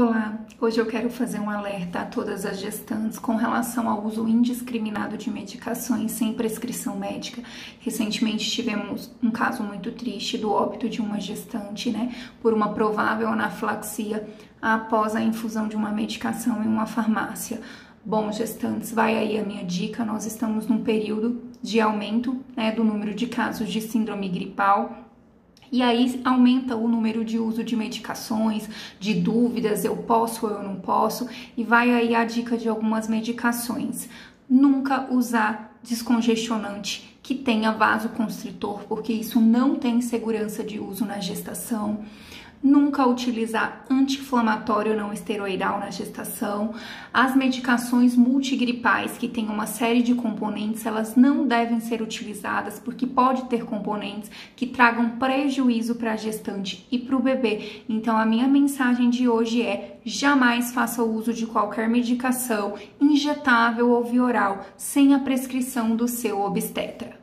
Olá, hoje eu quero fazer um alerta a todas as gestantes com relação ao uso indiscriminado de medicações sem prescrição médica. Recentemente tivemos um caso muito triste do óbito de uma gestante, né, por uma provável anafilaxia após a infusão de uma medicação em uma farmácia. Bom, gestantes, vai aí a minha dica. Nós estamos num período de aumento né, do número de casos de síndrome gripal e aí aumenta o número de uso de medicações, de dúvidas, eu posso ou eu não posso, e vai aí a dica de algumas medicações. Nunca usar descongestionante que tenha vasoconstritor, porque isso não tem segurança de uso na gestação nunca utilizar anti-inflamatório não esteroidal na gestação. As medicações multigripais que têm uma série de componentes, elas não devem ser utilizadas porque pode ter componentes que tragam prejuízo para a gestante e para o bebê. Então a minha mensagem de hoje é: jamais faça uso de qualquer medicação injetável ou via oral sem a prescrição do seu obstetra.